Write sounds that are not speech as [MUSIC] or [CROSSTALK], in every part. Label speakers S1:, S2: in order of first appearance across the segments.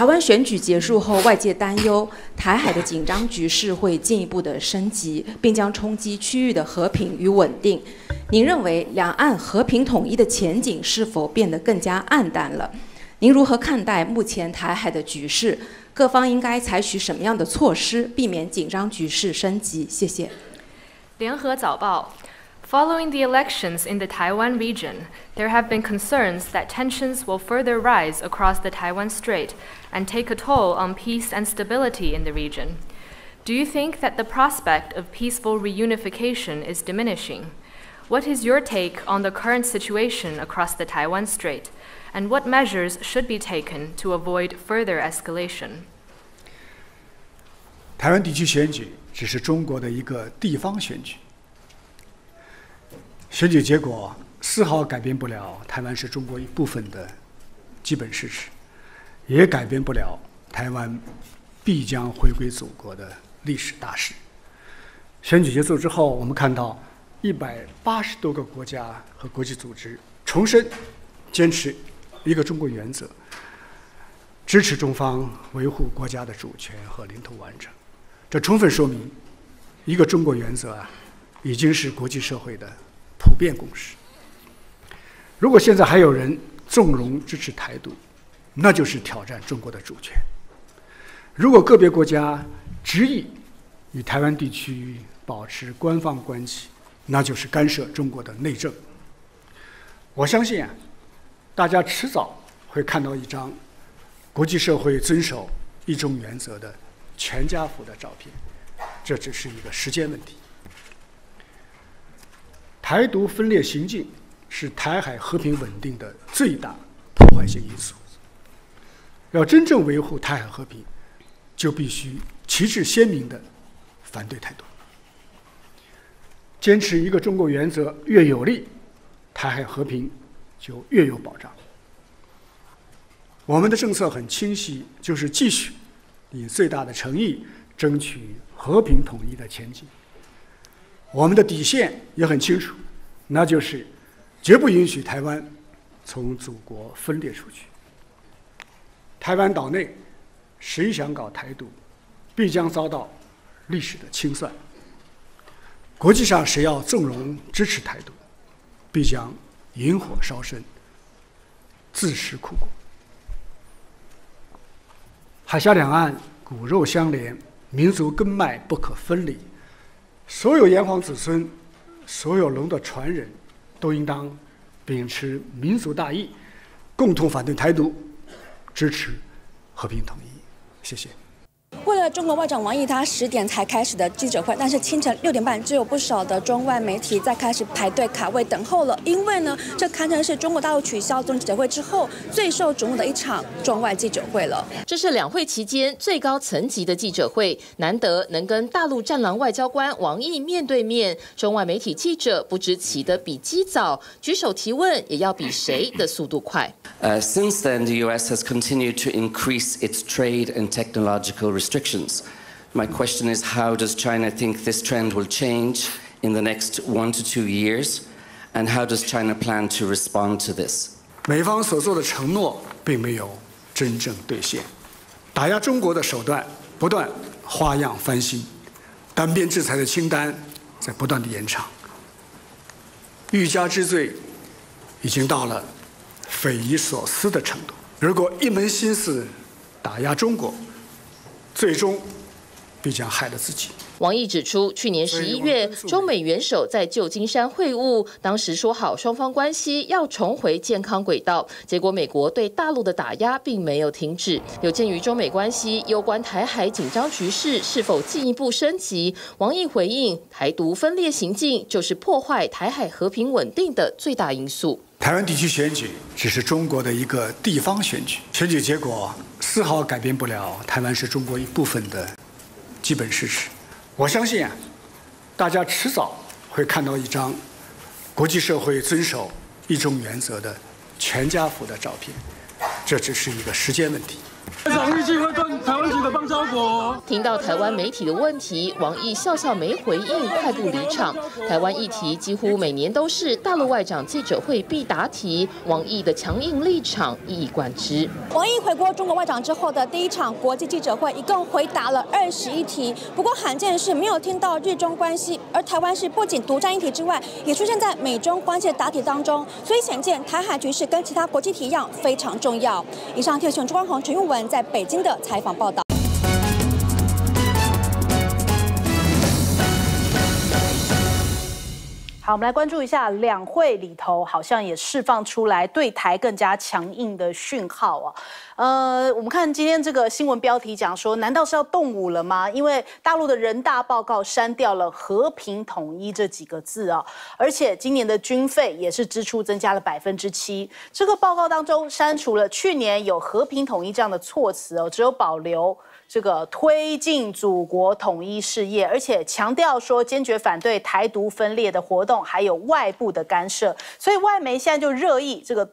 S1: 台湾选举结束后，外界担忧台海的紧张局势会进一步的升级，并将冲击区域的和平与稳定。您认为两岸和平统一的前景是否变得更加暗淡了？您如何看待目前台海的局势？各方应该采取什么样的措施，避免紧张局势升级？谢谢。
S2: 联合早报。Following the elections in the Taiwan region, there have been concerns that tensions will further rise across the Taiwan Strait and take a toll on peace and stability in the region. Do you think that the prospect of peaceful reunification is diminishing? What is your take on the current situation across the Taiwan Strait, and what measures should be taken to avoid further escalation?
S3: 台湾地区选举只是中国的一个地方选举。选举结果丝毫改变不了台湾是中国一部分的基本事实， 也改变不了台湾必将回归祖国的历史大势。选举结束之后，我们看到一百八十多个国家和国际组织重申坚持一个中国原则，支持中方维护国家的主权和领土完整。这充分说明，一个中国原则啊，已经是国际社会的。普遍共识。如果现在还有人纵容支持台独，那就是挑战中国的主权。如果个别国家执意与台湾地区保持官方关系，那就是干涉中国的内政。我相信啊，大家迟早会看到一张国际社会遵守一中原则的全家福的照片，这只是一个时间问题。台独分裂行径是台海和平稳定的最大破坏性因素。要真正维护台海和平，就必须旗帜鲜明的反对台独，坚持一个中国原则越有利，台海和平就越有保障。我们的政策很清晰，就是继续以最大的诚意争取和平统一的前景。我们的底线也很清楚，那就是绝不允许台湾从祖国分裂出去。台湾岛内谁想搞台独，必将遭到历史的清算；国际上谁要纵容支持台独，必将引火烧身，自食苦果。海峡两岸骨肉相连，民族根脉不可分离。所有炎黄子孙，所有龙的传人，都应当秉持民族大义，共同反对台独，支持和平统一。谢谢。
S4: 为了中国外长王毅，他十点才开始的记者会，但是清晨六点半就有不少的中外媒体在开始排队卡位等候了。因为呢，这堪称是中国大陆取消总记者会之后最受瞩目的一场中外记者会了。
S5: 这是两会期间最高层级的记者会，难得能跟大陆战狼外交官王毅面对面。中外媒体记者不知起得比鸡早，举手提问也要比谁的速度快。
S6: Uh, since then, the U.S. has continued to increase its trade and technological restrictions. My question is how does China think this trend will change in the next one to two years? And how does China plan to respond to this?
S3: 美方所做的承诺并没有真正兑现，打压中国的手段不断花样翻新，单边制裁的清单在不断的延长，欲加之罪已经到了匪夷所思的程度。如果一门心思打压中国， 最终必将害了自己。
S5: 王毅指出，去年十一月，中美元首在旧金山会晤，当时说好双方关系要重回健康轨道。结果，美国对大陆的打压并没有停止。有鉴于中美关系攸关台海紧张局势是否进一步升级，王毅回应：台独分裂行径就是破坏台海和平稳定的最大因素。
S3: 台湾地区选举只是中国的一个地方选举，选举结果丝毫改变不了台湾是中国一部分的基本事实。我相信啊，大家迟早会看到一张国际社会遵守一中原则的全家福的照片，这只是一个时间问题。
S7: 王毅会跟台湾籍的邦交国。
S5: 听到台湾媒体的问题，王毅笑笑没回应，快步离场。台湾议题几乎每年都是大陆外长记者会必答题，王毅的强硬立场一以贯之。
S4: 王毅回国中国外长之后的第一场国际记者会，一共回答了二十一题。不过罕见的是，没有听到日中关系，而台湾是不仅独占一题之外，也出现在美中关系的答题当中。所以显见台海局势跟其他国际题一样非常重要。以上听朱光宏、陈玉文在北京的采访报道。
S8: 好，我们来关注一下两会里头，好像也释放出来对台更加强硬的讯号啊。呃，我们看今天这个新闻标题讲说，难道是要动武了吗？因为大陆的人大报告删掉了“和平统一”这几个字啊，而且今年的军费也是支出增加了百分之七。这个报告当中删除了去年有“和平统一”这样的措辞哦，只有保留。这个推进祖国统一事业，而且强调说坚决反对台独分裂的活动，还有外部的干涉。所以外媒现在就热议这个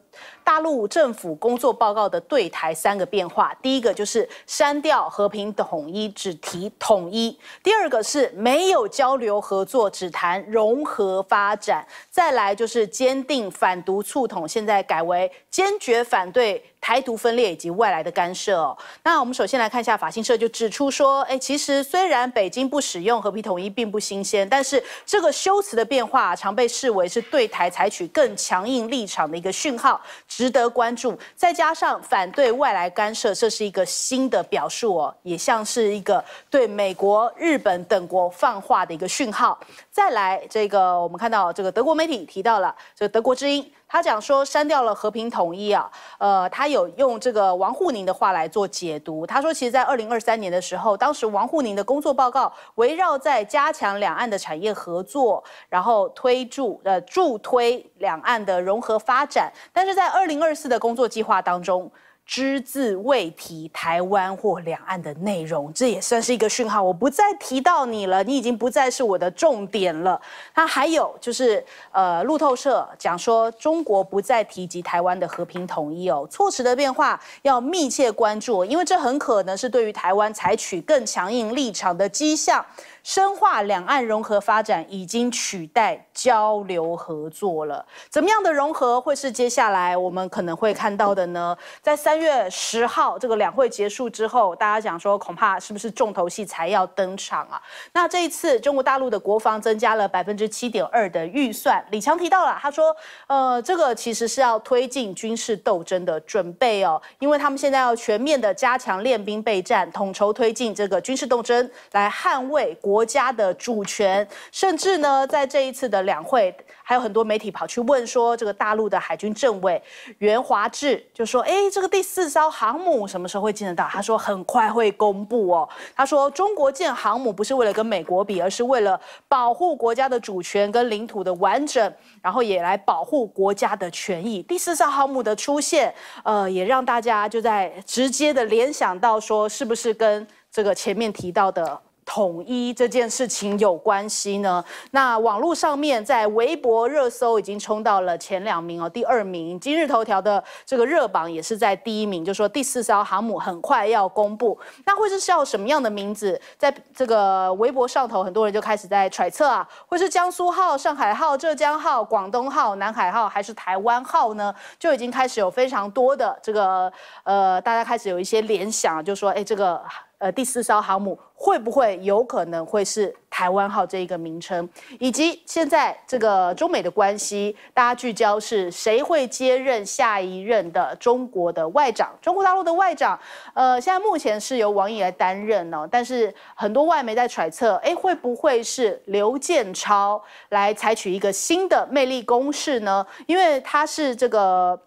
S8: 大陆政府工作报告的对台三个变化：第一个就是删掉和平统一，只提统一；第二个是没有交流合作，只谈融合发展；再来就是坚定反独促统，现在改为坚决反对。台独分裂以及外来的干涉哦，那我们首先来看一下法新社就指出说，哎，其实虽然北京不使用和平统一并不新鲜，但是这个修辞的变化常被视为是对台采取更强硬立场的一个讯号，值得关注。再加上反对外来干涉，这是一个新的表述哦，也像是一个对美国、日本等国放话的一个讯号。再来，这个我们看到这个德国媒体提到了这德国之音。他讲说删掉了和平统一啊，呃，他有用这个王沪宁的话来做解读。他说，其实，在二零二三年的时候，当时王沪宁的工作报告围绕在加强两岸的产业合作，然后推助呃助推两岸的融合发展。但是在二零二四的工作计划当中。只字未提台湾或两岸的内容，这也算是一个讯号。我不再提到你了，你已经不再是我的重点了。那还有就是，呃，路透社讲说，中国不再提及台湾的和平统一哦，措辞的变化要密切关注，因为这很可能是对于台湾采取更强硬立场的迹象。深化两岸融合发展已经取代交流合作了。怎么样的融合会是接下来我们可能会看到的呢？在三月十号这个两会结束之后，大家讲说恐怕是不是重头戏才要登场啊？那这一次中国大陆的国防增加了百分之七点二的预算，李强提到了，他说，呃，这个其实是要推进军事斗争的准备哦，因为他们现在要全面的加强练兵备战，统筹推进这个军事斗争，来捍卫国。家的主权，甚至呢，在这一次的两会，还有很多媒体跑去问说，这个大陆的海军政委袁华志就说：“哎，这个第四艘航母什么时候会见得到？”他说：“很快会公布哦。”他说：“中国建航母不是为了跟美国比，而是为了保护国家的主权跟领土的完整，然后也来保护国家的权益。第四艘航母的出现，呃，也让大家就在直接的联想到说，是不是跟这个前面提到的？”统一这件事情有关系呢？那网络上面在微博热搜已经冲到了前两名哦，第二名。今日头条的这个热榜也是在第一名，就说第四艘航母很快要公布，那会是叫什么样的名字？在这个微博上头，很多人就开始在揣测啊，会是江苏号、上海号、浙江号、广东号、南海号，还是台湾号呢？就已经开始有非常多的这个呃，大家开始有一些联想，就说哎，这个。呃，第四艘航母会不会有可能会是台湾号这一个名称？以及现在这个中美的关系，大家聚焦是谁会接任下一任的中国的外长？中国大陆的外长，呃，现在目前是由王毅来担任呢。但是很多外媒在揣测，哎，会不会是刘建超来采取一个新的魅力攻势呢？因为他是这个。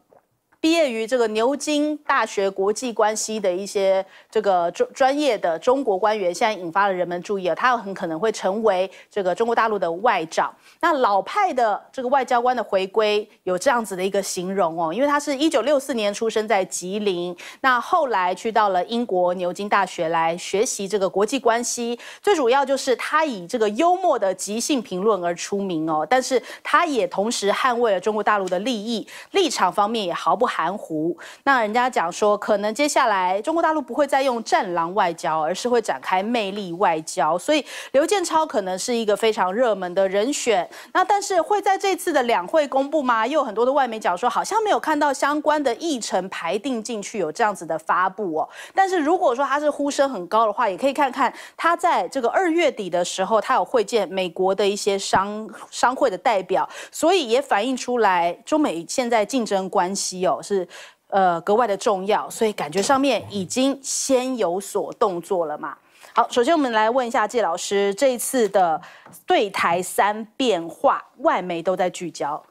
S8: 毕业于这个牛津大学国际关系的一些这个专专业的中国官员，现在引发了人们注意啊，他很可能会成为这个中国大陆的外长。那老派的这个外交官的回归有这样子的一个形容哦，因为他是一九六四年出生在吉林，那后来去到了英国牛津大学来学习这个国际关系，最主要就是他以这个幽默的即兴评论而出名哦，但是他也同时捍卫了中国大陆的利益，立场方面也毫不。含糊。那人家讲说，可能接下来中国大陆不会再用战狼外交，而是会展开魅力外交。所以刘建超可能是一个非常热门的人选。那但是会在这次的两会公布吗？又有很多的外媒讲说，好像没有看到相关的议程排定进去有这样子的发布哦。但是如果说他是呼声很高的话，也可以看看他在这个二月底的时候，他有会见美国的一些商商会的代表，所以也反映出来中美现在竞争关系哦是呃格外的重要，所以感觉上面已经先有所动作了嘛。好，首先我们来问一下季老师，这一次的对台三变化，外媒都在聚焦。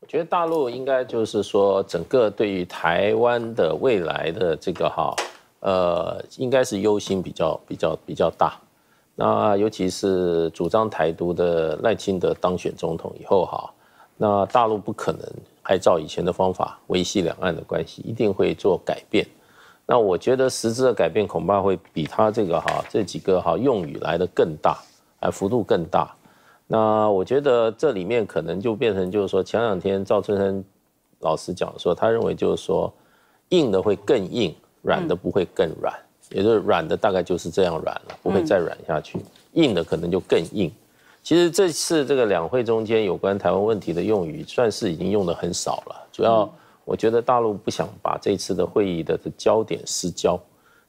S9: 我觉得大陆应该就是说，整个对于台湾的未来的这个哈，呃，应该是忧心比较比较比较大。那尤其是主张台独的赖清德当选总统以后哈，那大陆不可能还照以前的方法维系两岸的关系，一定会做改变。那我觉得实质的改变恐怕会比他这个哈这几个哈用语来的更大，哎，幅度更大。那我觉得这里面可能就变成就是说，前两天赵春生老师讲说，他认为就是说，硬的会更硬，软的不会更软，也就是软的大概就是这样软了，不会再软下去，硬的可能就更硬。其实这次这个两会中间有关台湾问题的用语，算是已经用的很少了，主要。我觉得大陆不想把这次的会议的焦点失焦。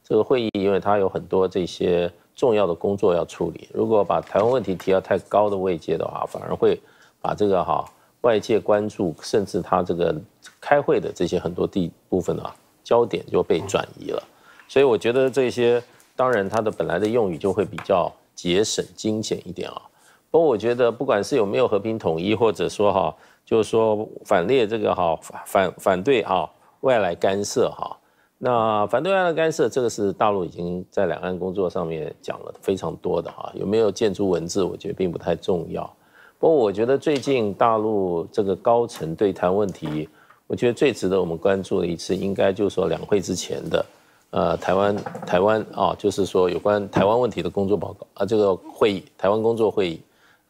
S9: 这个会议，因为它有很多这些重要的工作要处理。如果把台湾问题提到太高的位阶的话，反而会把这个哈外界关注，甚至他这个开会的这些很多地部分啊焦点就被转移了。所以我觉得这些，当然它的本来的用语就会比较节省精简一点啊。不过我觉得，不管是有没有和平统一，或者说哈。就是说反列这个哈反反对哈外来干涉哈，那反对外来干涉这个是大陆已经在两岸工作上面讲了非常多的哈，有没有建筑文字我觉得并不太重要。不过我觉得最近大陆这个高层对谈问题，我觉得最值得我们关注的一次，应该就是说两会之前的呃台湾台湾啊，就是说有关台湾问题的工作报告啊，这个会议台湾工作会议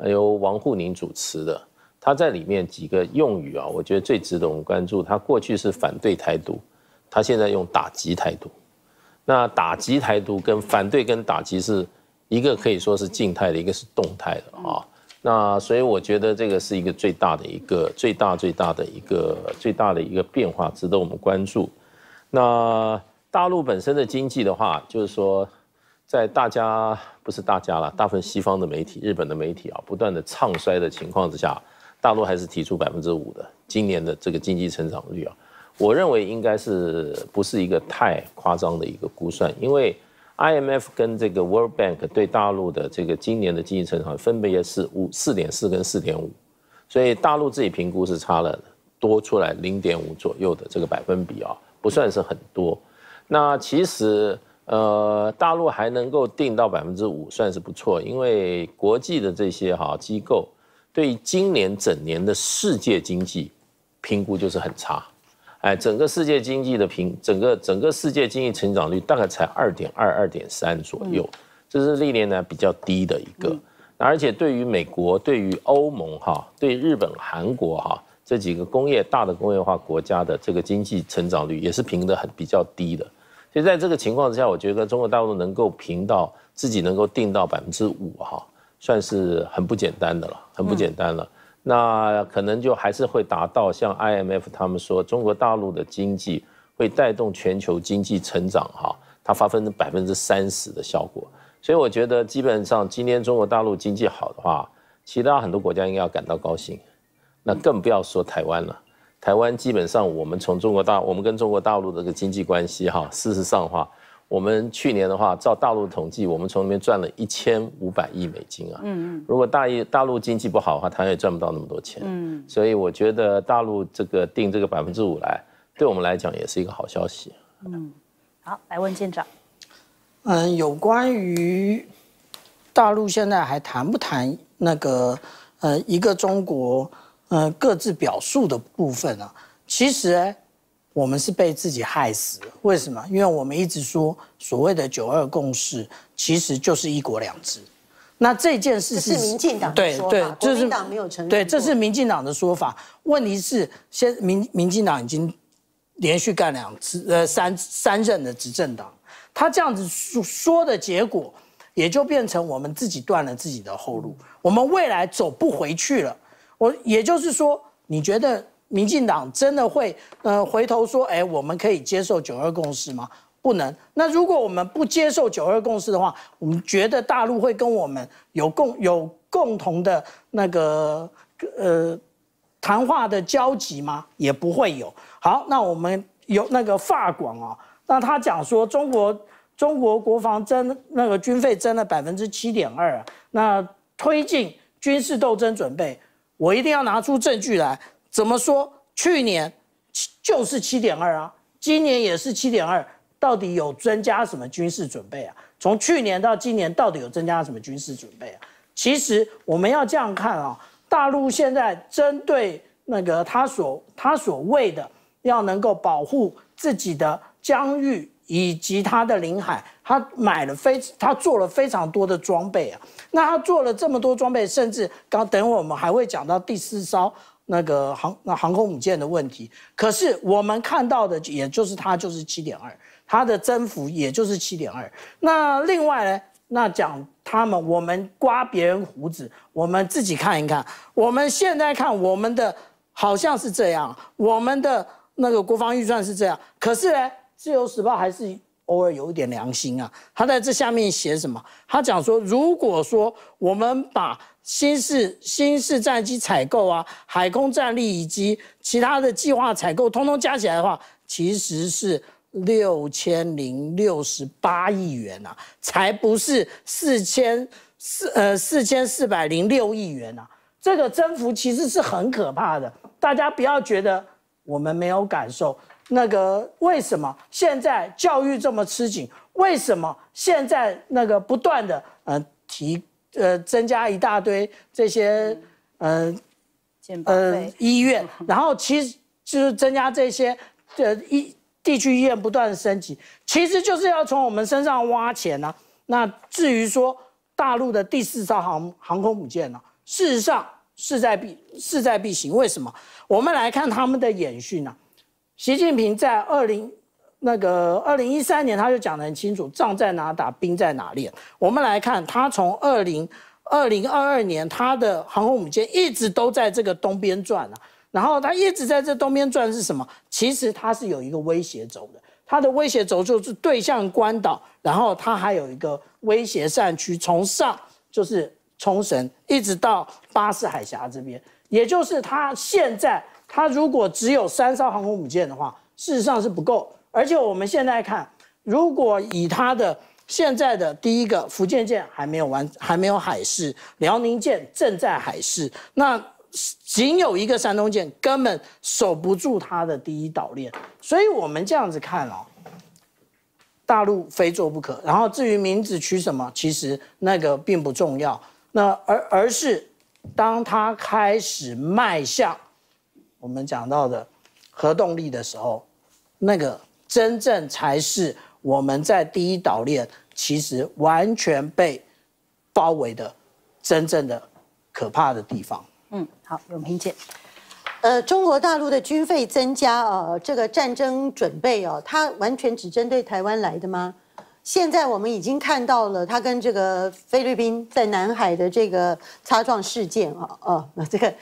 S9: 由王沪宁主持的。他在里面几个用语啊，我觉得最值得我们关注。他过去是反对台独，他现在用打击台独。那打击台独跟反对跟打击是一个可以说是静态的，一个是动态的啊。那所以我觉得这个是一个最大的一个最大最大的一个最大的一个变化，值得我们关注。那大陆本身的经济的话，就是说，在大家不是大家了，大部分西方的媒体、日本的媒体啊，不断的唱衰的情况之下。大陆还是提出百分之五的今年的这个经济成长率啊，我认为应该是不是一个太夸张的一个估算，因为 IMF 跟这个 World Bank 对大陆的这个今年的经济成长分别也是五四点四跟四点五，所以大陆自己评估是差了多出来零点五左右的这个百分比啊，不算是很多。那其实呃，大陆还能够定到百分之五，算是不错，因为国际的这些哈机构。对今年整年的世界经济评估就是很差，哎，整个世界经济的评，整个整个世界经济成长率大概才二点二、二点三左右，这是历年来比较低的一个。而且对于美国、对于欧盟哈、对日本、韩国哈这几个工业大的工业化国家的这个经济成长率也是评的很比较低的。所以在这个情况之下，我觉得中国大陆能够评到自己能够定到百分之五哈。算是很不简单的了，很不简单了。那可能就还是会达到像 IMF 他们说，中国大陆的经济会带动全球经济成长，哈，它发挥百分之三十的效果。所以我觉得基本上今天中国大陆经济好的话，其他很多国家应该要感到高兴。那更不要说台湾了，台湾基本上我们从中国大，我们跟中国大陆的这个经济关系，哈，事实上的话。我们去年的话，照大陆统计，我们从那边赚了一千五百亿美金啊。嗯嗯。如果大一大陆经济不好的话，他也赚不到那么多钱。嗯。所以我觉得大陆这个定这个百分之五来，对我们来讲也是一个好消息。
S8: 嗯。好，来问舰长。
S10: 嗯，有关于大陆现在还谈不谈那个呃一个中国呃各自表述的部分啊？其实。我们是被自己害死了，为什么？因为我们一直说所谓的“九二共识”其实就是一国两制。那这件事
S11: 是民进党的说法，国民党没有承认。
S10: 对，这是民进党的说法。问题是，现民民进党已经连续干两次呃三三任的执政党，他这样子说说的结果，也就变成我们自己断了自己的后路，我们未来走不回去了。我也就是说，你觉得民进党真的会呃回头说，哎，我们可以接受九二共识吗？不能。那如果我们不接受九二共识的话，我们觉得大陆会跟我们有共有共同的那个呃谈话的交集吗？也不会有。好，那我们有那个法广啊，那他讲说中国中国国防增那个军费增了百分之七点二，那推进军事斗争准备，我一定要拿出证据来。怎么说？去年就是七点二啊，今年也是七点二。到底有增加什么军事准备啊？从去年到今年，到底有增加什么军事准备啊？其实我们要这样看啊，大陆现在针对那个他所他所谓的要能够保护自己的疆域以及他的领海，他买了非他做了非常多的装备啊。那他做了这么多装备，甚至刚等会我们还会讲到第四艘那个航那航空母舰的问题。可是我们看到的，也就是它就是七点二。它的增幅也就是七点二。那另外呢？那讲他们，我们刮别人胡子，我们自己看一看。我们现在看我们的好像是这样，我们的那个国防预算是这样。可是呢，《自由时报》还是偶尔有一点良心啊。他在这下面写什么？他讲说，如果说我们把新式新式战机采购啊、海空战力以及其他的计划采购，通通加起来的话，其实是。六千零六十八亿元呐，才不是四千四呃四千四百零六亿元呐，这个增幅其实是很可怕的。大家不要觉得我们没有感受，那个为什么现在教育这么吃紧？为什么现在那个不断的呃提呃增加一大堆这些呃
S8: 呃
S10: 医院，[LAUGHS] 然后其实就是增加这些呃医。地区医院不断的升级，其实就是要从我们身上挖钱呢。那至于说大陆的第四艘航航空母舰呢，事实上势在必势在必行。为什么？我们来看他们的演训啊。习近平在二零那个二零一三年他就讲得很清楚，仗在哪打，兵在哪练。我们来看他从二零二零二二年他的航空母舰一直都在这个东边转啊。然后他一直在这东边转是什么？其实他是有一个威胁轴的，他的威胁轴就是对向关岛，然后他还有一个威胁扇区，从上就是冲绳，一直到巴士海峡这边。也就是他现在，他如果只有三艘航空母舰的话，事实上是不够。而且我们现在看，如果以他的现在的第一个福建舰还没有完，还没有海试，辽宁舰正在海试，那。仅有一个山东舰根本守不住它的第一岛链，所以我们这样子看哦，大陆非做不可。然后至于名字取什么，其实那个并不重要，那而而是当它开始迈向我们讲到的核动力的时候，那个真正才是我们在第一岛链其实完全被包围的真正的可怕的地方。
S8: 嗯，好，永平姐，
S11: 呃，中国大陆的军费增加啊，这个战争准备哦，它完全只针对台湾来的吗？现在我们已经看到了，它跟这个菲律宾在南海的这个擦撞事件啊，哦，那这个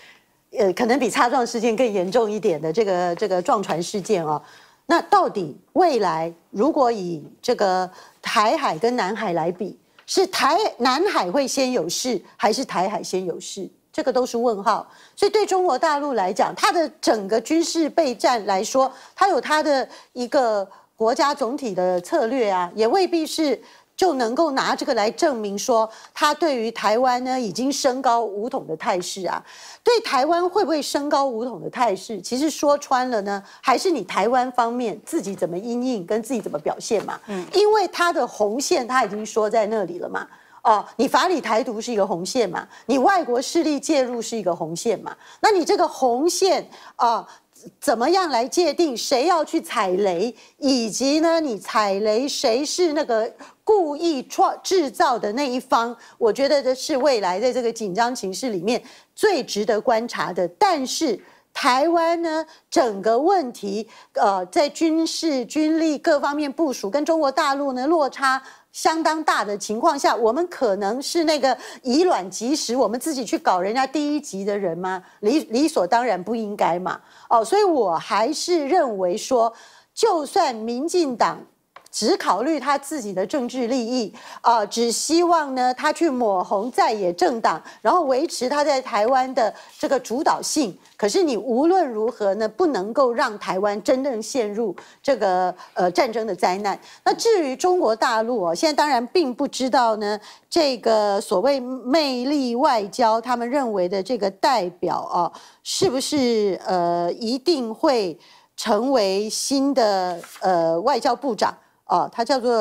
S11: 呃，可能比擦撞事件更严重一点的这个这个撞船事件啊，那到底未来如果以这个台海跟南海来比，是台南海会先有事，还是台海先有事？这个都是问号，所以对中国大陆来讲，它的整个军事备战来说，它有它的一个国家总体的策略啊，也未必是就能够拿这个来证明说，他对于台湾呢已经升高武统的态势啊。对台湾会不会升高武统的态势，其实说穿了呢，还是你台湾方面自己怎么应应，跟自己怎么表现嘛。嗯，因为它的红线它已经说在那里了嘛。哦，你法理台独是一个红线嘛？你外国势力介入是一个红线嘛？那你这个红线啊，怎么样来界定谁要去踩雷，以及呢，你踩雷谁是那个故意创制造的那一方？我觉得这是未来在这个紧张情势里面最值得观察的。但是台湾呢整个问题，呃，在军事、军力各方面部署跟中国大陆呢落差相当大的情况下，我们可能是那个以卵击石，我们自己去搞人家第一级的人吗？理理所当然不应该嘛。哦，所以我还是认为说，就算民进党。只考虑他自己的政治利益啊，只希望呢他去抹红在野政党，然后维持他在台湾的这个主导性。可是你无论如何呢，不能够让台湾真正陷入这个呃战争的灾难。那至于中国大陆啊，现在当然并不知道呢，这个所谓魅力外交，他们认为的这个代表啊，是不是呃一定会成为新的呃外交部长？哦，他叫做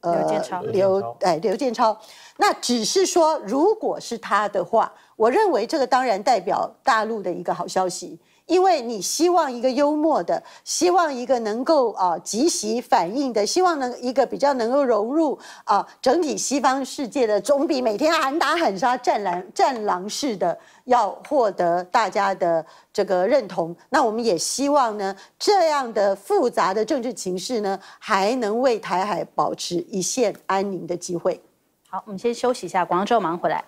S8: 呃刘建超，
S11: 刘哎刘建超，那只是说，如果是他的话，我认为这个当然代表大陆的一个好消息。因为你希望一个幽默的，希望一个能够啊即时反应的，希望能一个比较能够融入啊整体西方世界的，总比每天喊打喊杀、战狼战狼式的要获得大家的这个认同。那我们也希望呢，这样的复杂的政治情势呢，还能为台海保持一线安宁的机会。
S8: 好，我们先休息一下，广告之后马上回来。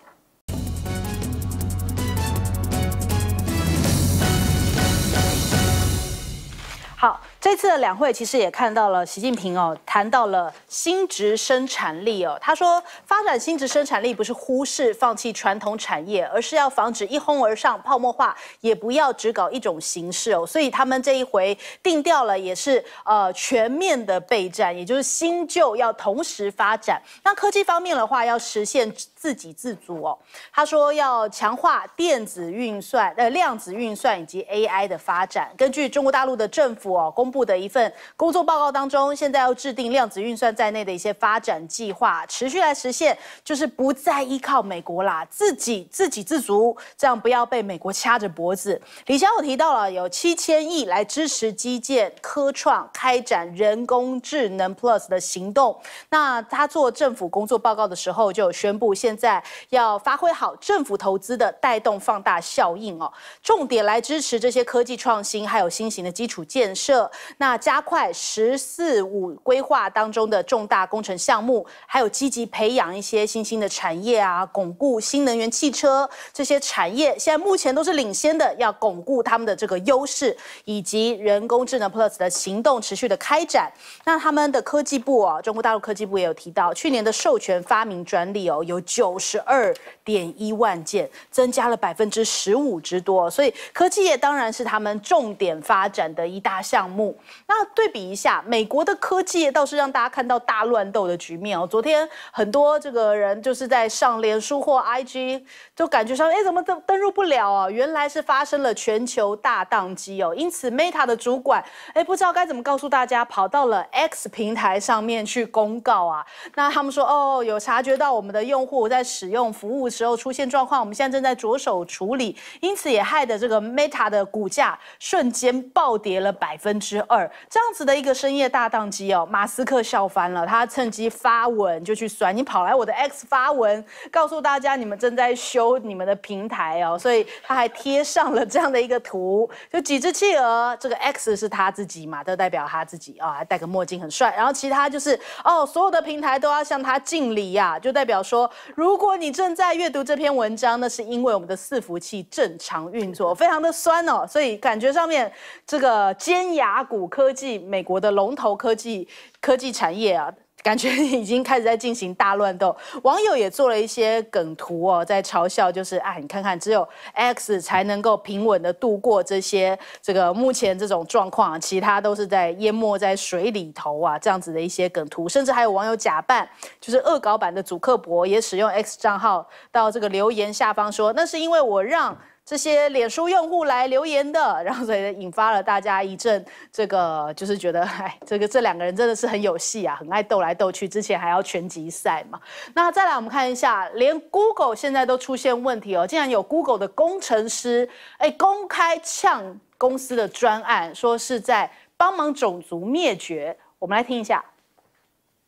S8: 好。这次的两会其实也看到了习近平哦，谈到了新质生产力哦。他说，发展新质生产力不是忽视、放弃传统产业，而是要防止一哄而上、泡沫化，也不要只搞一种形式哦。所以他们这一回定调了，也是呃全面的备战，也就是新旧要同时发展。那科技方面的话，要实现自给自足哦。他说要强化电子运算、呃量子运算以及 AI 的发展。根据中国大陆的政府哦公。布的一份工作报告当中，现在要制定量子运算在内的一些发展计划，持续来实现，就是不再依靠美国啦，自己自给自足，这样不要被美国掐着脖子。李小友提到了有七千亿来支持基建、科创、开展人工智能 Plus 的行动。那他做政府工作报告的时候，就宣布，现在要发挥好政府投资的带动放大效应哦，重点来支持这些科技创新，还有新型的基础建设。那加快“十四五”规划当中的重大工程项目，还有积极培养一些新兴的产业啊，巩固新能源汽车这些产业，现在目前都是领先的，要巩固他们的这个优势，以及人工智能 Plus 的行动持续的开展。那他们的科技部哦，中国大陆科技部也有提到，去年的授权发明专利哦有九九十二点一万件，增加了百分之十五之多，所以科技业当然是他们重点发展的一大项目。那对比一下，美国的科技业倒是让大家看到大乱斗的局面哦。昨天很多这个人就是在上脸书或 IG，就感觉上，哎，怎么登登入不了啊？原来是发生了全球大宕机哦。因此，Meta 的主管，哎，不知道该怎么告诉大家，跑到了 X 平台上面去公告啊。那他们说，哦，有察觉到我们的用户在使用服务时候出现状况，我们现在正在着手处理。因此，也害得这个 Meta 的股价瞬间暴跌了百分之。二这样子的一个深夜大宕机哦，马斯克笑翻了，他趁机发文就去酸，你跑来我的 X 发文，告诉大家你们正在修你们的平台哦，所以他还贴上了这样的一个图，就几只企鹅，这个 X 是他自己嘛，都代表他自己啊，还戴个墨镜很帅，然后其他就是哦，所有的平台都要向他敬礼呀，就代表说，如果你正在阅读这篇文章，那是因为我们的伺服器正常运作，非常的酸哦，所以感觉上面这个尖牙。股科技，美国的龙头科技科技产业啊，感觉已经开始在进行大乱斗。网友也做了一些梗图哦，在嘲笑，就是哎，你看看，只有 X 才能够平稳的度过这些这个目前这种状况，其他都是在淹没在水里头啊，这样子的一些梗图，甚至还有网友假扮就是恶搞版的祖克伯，也使用 X 账号到这个留言下方说，那是因为我让。这些脸书用户来留言的，[LAUGHS] 然后所以引发了大家一阵这个，就是觉得，[LAUGHS] 哎，这个这两个人真的是很有戏啊，很爱斗来斗去，之前还要拳击赛嘛。那再来我们看一下，连 Google 现在都出现问题哦，竟然有 Google 的工程师哎公开呛公司的专案，说是在帮忙种族灭绝。我们来听一下。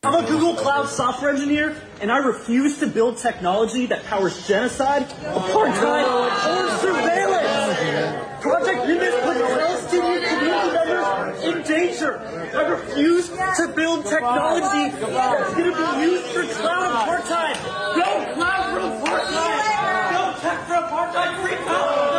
S12: I'm a Google Cloud software engineer, and I refuse to build technology that powers genocide, apartheid, or surveillance. Project Nimbus puts Palestinian community members in danger. I refuse to build technology that's going to be used for cloud apartheid. No cloud for apartheid. No tech for apartheid. Free Palestine.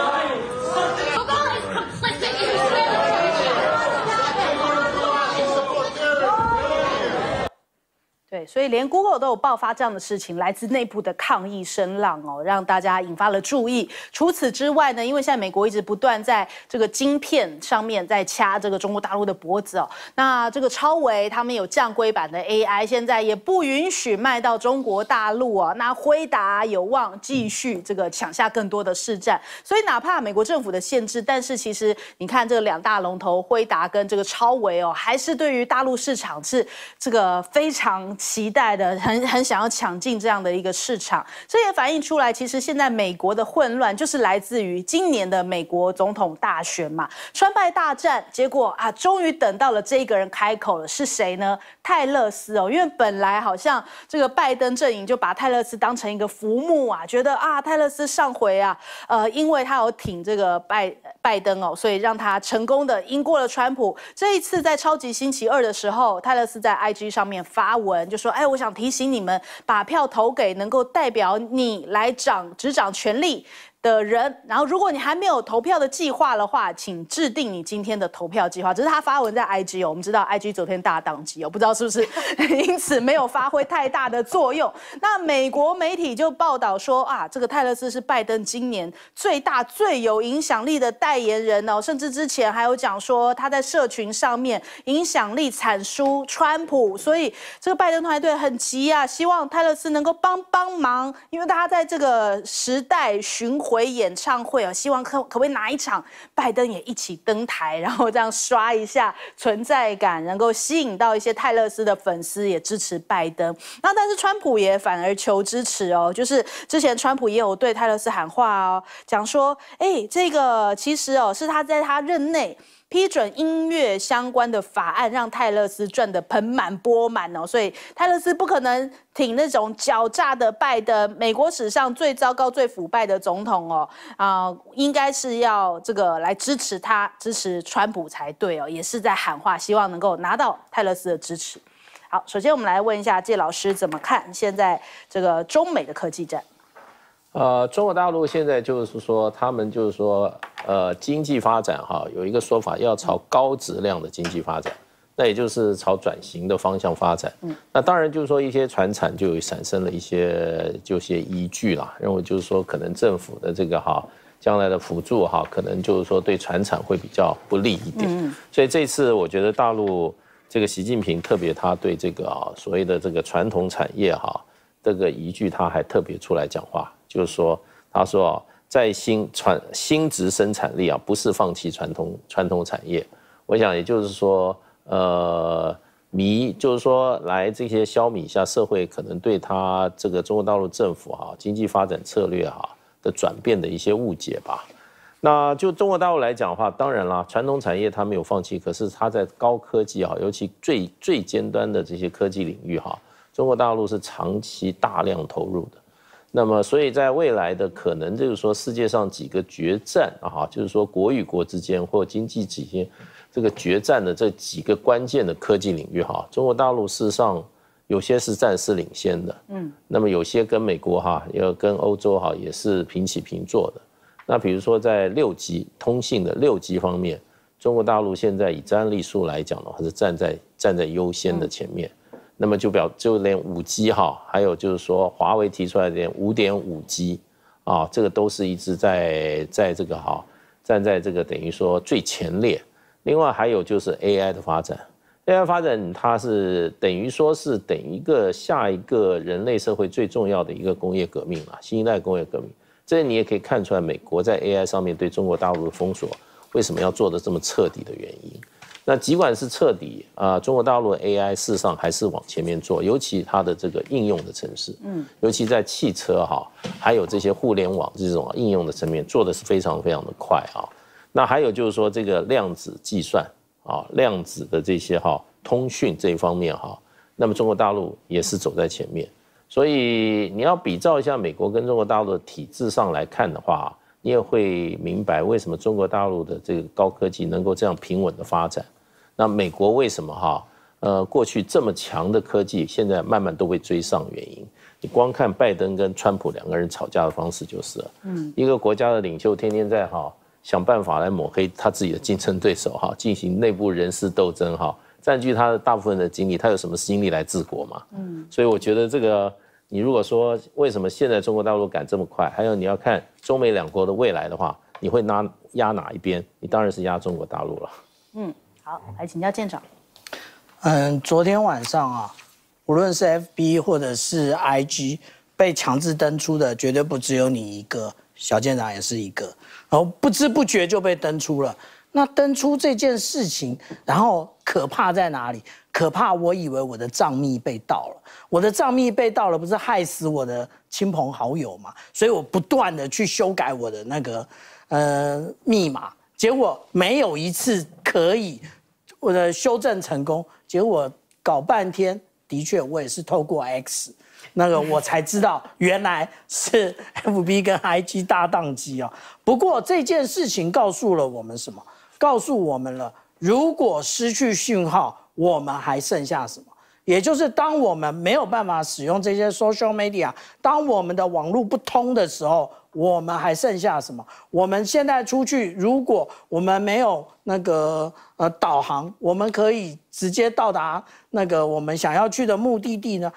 S8: 对，所以连 Google 都有爆发这样的事情，来自内部的抗议声浪哦，让大家引发了注意。除此之外呢，因为现在美国一直不断在这个晶片上面在掐这个中国大陆的脖子哦，那这个超维他们有降规版的 AI，现在也不允许卖到中国大陆哦。那辉达有望继续这个抢下更多的市占，所以哪怕美国政府的限制，但是其实你看这两大龙头辉达跟这个超维哦，还是对于大陆市场是这个非常。期待的，很很想要抢进这样的一个市场，这也反映出来，其实现在美国的混乱就是来自于今年的美国总统大选嘛，川拜大战，结果啊，终于等到了这一个人开口了，是谁呢？泰勒斯哦，因为本来好像这个拜登阵营就把泰勒斯当成一个浮木啊，觉得啊，泰勒斯上回啊，呃，因为他有挺这个拜拜登哦，所以让他成功的赢过了川普。这一次在超级星期二的时候，泰勒斯在 IG 上面发文就说。哎，我想提醒你们，把票投给能够代表你来掌执掌权力。的人，然后如果你还没有投票的计划的话，请制定你今天的投票计划。只是他发文在 IG 哦，我们知道 IG 昨天大宕机哦，不知道是不是 [LAUGHS] 因此没有发挥太大的作用。那美国媒体就报道说啊，这个泰勒斯是拜登今年最大最有影响力的代言人哦，甚至之前还有讲说他在社群上面影响力惨输川普，所以这个拜登团队很急啊，希望泰勒斯能够帮帮忙，因为他在这个时代巡回。回演唱会哦，希望可可不可以哪一场拜登也一起登台，然后这样刷一下存在感，能够吸引到一些泰勒斯的粉丝也支持拜登。那但是川普也反而求支持哦，就是之前川普也有对泰勒斯喊话哦，讲说，哎，这个其实哦是他在他任内。批准音乐相关的法案，让泰勒斯赚得盆满钵满哦，所以泰勒斯不可能挺那种狡诈的拜登，美国史上最糟糕、最腐败的总统哦，啊，应该是要这个来支持他，支持川普才对哦，也是在喊话，希望能够拿到泰勒斯的支持。好，首先我们来问一下谢老师怎么看现在这个中美的科技战。
S9: 呃，中国大陆现在就是说，他们就是说，呃，经济发展哈，有一个说法要朝高质量的经济发展，那也就是朝转型的方向发展。嗯，那当然就是说，一些船产就产生了一些就些依据啦，认为就是说，可能政府的这个哈，将来的辅助哈，可能就是说对船产会比较不利一点。嗯，所以这次我觉得大陆这个习近平特别他对这个啊所谓的这个传统产业哈这个依据，他还特别出来讲话。就是说，他说啊，在新传新值生产力啊，不是放弃传统传统产业。我想，也就是说，呃，米就是说，来这些消弭一下社会可能对他这个中国大陆政府哈经济发展策略哈的转变的一些误解吧。那就中国大陆来讲的话，当然啦，传统产业它没有放弃，可是它在高科技啊，尤其最最尖端的这些科技领域哈，中国大陆是长期大量投入的。那么，所以在未来的可能就是说，世界上几个决战啊，就是说国与国之间或经济之间这个决战的这几个关键的科技领域哈，中国大陆事实上有些是暂时领先的，嗯，那么有些跟美国哈，要跟欧洲哈也是平起平坐的。那比如说在六 G 通信的六 G 方面，中国大陆现在以占力数来讲的话，是站在站在优先的前面。那么就表就连五 G 哈，还有就是说华为提出来的五点五 G，啊，这个都是一直在在这个哈站在这个等于说最前列。另外还有就是 AI 的发展，AI 发展它是等于说是等一个下一个人类社会最重要的一个工业革命了，新一代工业革命。这你也可以看出来，美国在 AI 上面对中国大陆的封锁为什么要做的这么彻底的原因。那尽管是彻底啊，中国大陆的 AI 事实上还是往前面做，尤其它的这个应用的城市，嗯，尤其在汽车哈，还有这些互联网这种应用的层面，做的是非常非常的快啊。那还有就是说这个量子计算啊，量子的这些哈通讯这一方面哈，那么中国大陆也是走在前面。所以你要比照一下美国跟中国大陆的体制上来看的话，你也会明白为什么中国大陆的这个高科技能够这样平稳的发展。那美国为什么哈？呃，过去这么强的科技，现在慢慢都会追上，原因你光看拜登跟川普两个人吵架的方式就是了。嗯，一个国家的领袖天天在哈想办法来抹黑他自己的竞争对手哈，进行内部人事斗争哈，占据他的大部分的精力，他有什么精力来治国嘛？嗯，所以我觉得这个，你如果说为什么现在中国大陆敢这么快，还有你要看中美两国的未来的话，你会拿压哪一边？你当然是压中国大陆了。
S8: 嗯，好，来请教舰长。
S10: 嗯，昨天晚上啊，无论是 FB 或者是 IG 被强制登出的，绝对不只有你一个，小舰长也是一个，然后不知不觉就被登出了。那登出这件事情，然后可怕在哪里？可怕，我以为我的账密被盗了，我的账密被盗了，不是害死我的亲朋好友嘛？所以我不断的去修改我的那个呃密码，结果没有一次可以我的修正成功。结果搞半天，的确我也是透过 X，那个我才知道原来是 [LAUGHS] FB 跟 IG 搭宕机啊。不过这件事情告诉了我们什么？告诉我们了，如果失去讯号，我们还剩下什么？也就是当我们没有办法使用这些 social media，当我们的网络不通的时候。我们还剩下什么？我们现在出去，如果我们没有那个呃导航，我们可以直接到达那个我们想要去的目的地呢？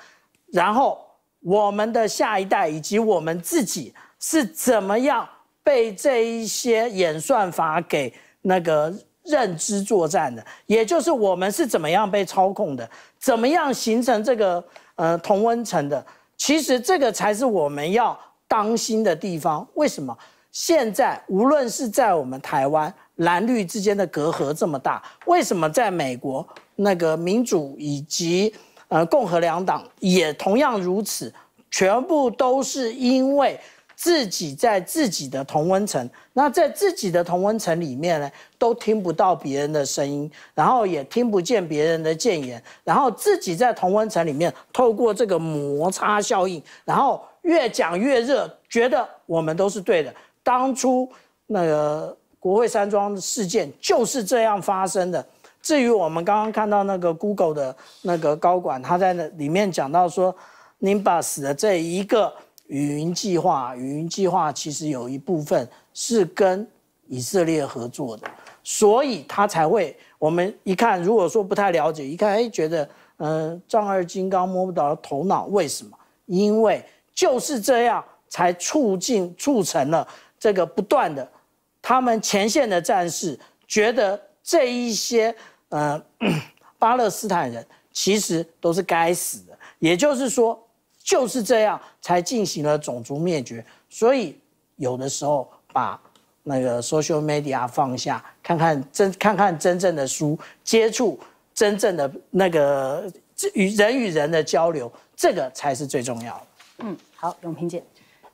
S10: 然后我们的下一代以及我们自己是怎么样被这一些演算法给那个认知作战的？也就是我们是怎么样被操控的？怎么样形成这个呃同温层的？其实这个才是我们要。当心的地方，为什么现在无论是在我们台湾蓝绿之间的隔阂这么大？为什么在美国那个民主以及呃共和两党也同样如此？全部都是因为自己在自己的同温层，那在自己的同温层里面呢，都听不到别人的声音，然后也听不见别人的谏言，然后自己在同温层里面透过这个摩擦效应，然后。越讲越热，觉得我们都是对的。当初那个国会山庄事件就是这样发生的。至于我们刚刚看到那个 Google 的那个高管，他在那里面讲到说，Nimbus 的这一个语音计划，语音计划其实有一部分是跟以色列合作的，所以他才会。我们一看，如果说不太了解，一看哎，觉得嗯，丈二金刚摸不着头脑，为什么？因为。就是这样，才促进促成了这个不断的，他们前线的战士觉得这一些呃巴勒斯坦人其实都是该死的，也就是说就是这样才进行了种族灭绝。所以有的时候把那个 social media 放下，看看真看看真正的书，接触真正的那个与人与人的交流，这个才是最重要的。
S8: 嗯。好，永平姐。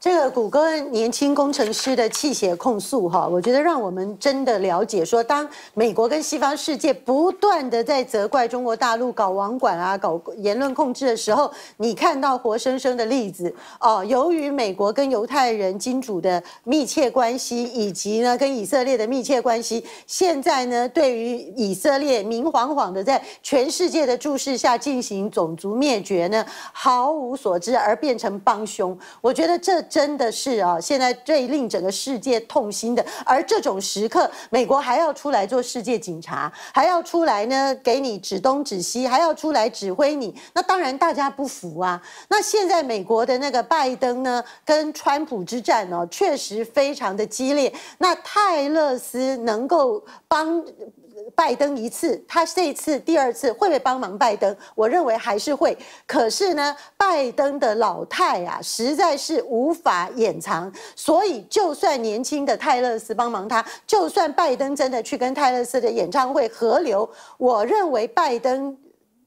S11: 这个谷歌年轻工程师的气血控诉，哈，我觉得让我们真的了解说，当美国跟西方世界不断的在责怪中国大陆搞网管啊、搞言论控制的时候，你看到活生生的例子哦。由于美国跟犹太人金主的密切关系，以及呢跟以色列的密切关系，现在呢对于以色列明晃晃的在全世界的注视下进行种族灭绝呢，毫无所知而变成帮凶。我觉得这。真的是啊，现在最令整个世界痛心的。而这种时刻，美国还要出来做世界警察，还要出来呢，给你指东指西，还要出来指挥你。那当然大家不服啊。那现在美国的那个拜登呢，跟川普之战呢，确实非常的激烈。那泰勒斯能够帮。拜登一次，他这次第二次会不会帮忙拜登？我认为还是会。可是呢，拜登的老态啊，实在是无法掩藏。所以，就算年轻的泰勒斯帮忙他，就算拜登真的去跟泰勒斯的演唱会合流，我认为拜登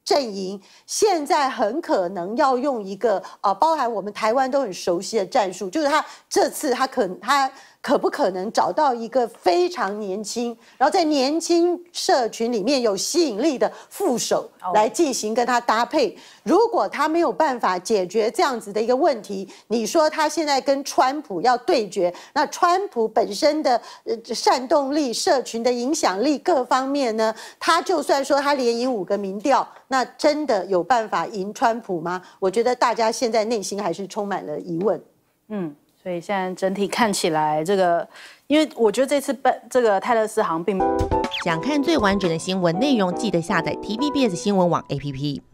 S11: 阵营现在很可能要用一个呃，包含我们台湾都很熟悉的战术，就是他这次他可他。可不可能找到一个非常年轻，然后在年轻社群里面有吸引力的副手来进行跟他搭配？如果他没有办法解决这样子的一个问题，你说他现在跟川普要对决，那川普本身的呃煽动力、社群的影响力各方面呢，他就算说他连赢五个民调，那真的有办法赢川普吗？我觉得大家现在内心还是充满了疑问。
S8: 嗯，所以现在整体看起来，这个，因为我觉得这次本这个泰勒斯好像并
S13: 想看最完整的新闻内容，记得下载 TVBS 新闻网 APP。